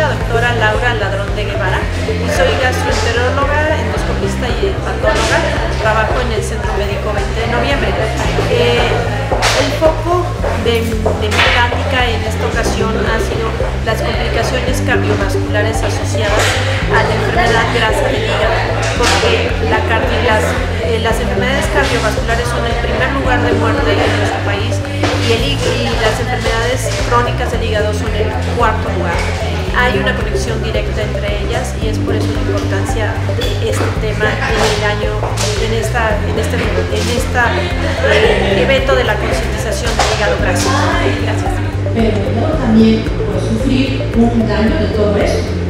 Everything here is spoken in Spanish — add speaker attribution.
Speaker 1: Laura Ladrón de Guevara soy gastroenteróloga, endoscopista y patóloga. Trabajo en el Centro Médico 20 de noviembre. Eh, el foco de, mi plática en esta ocasión ha sido las complicaciones cardiovasculares asociadas a la enfermedad grasa del hígado, porque la, las, eh, las enfermedades cardiovasculares son el primer lugar de muerte en nuestro país y, y las enfermedades crónicas del hígado son el cuarto lugar entre ellas y es por eso la importancia de este tema en el año, en, esta, en este, en esta eh, evento de la concientización del hígado graso.
Speaker 2: Pero también puede sufrir un daño de todo esto